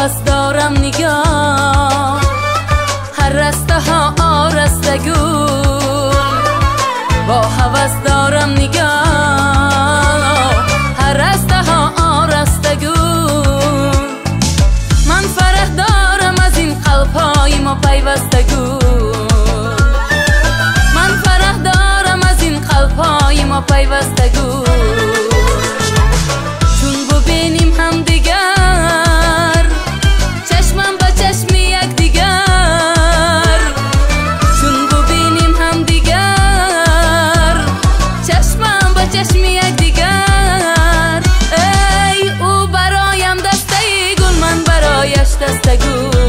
بس دارم نگاه. هر رسته ها آرسته گل با حوض دارم نگاه. هر رسته ها آرسته گل من فرح دارم از این قلب های ما پیوسته گل من فرح دارم از این قلب های ما پیوسته گل costas da gula.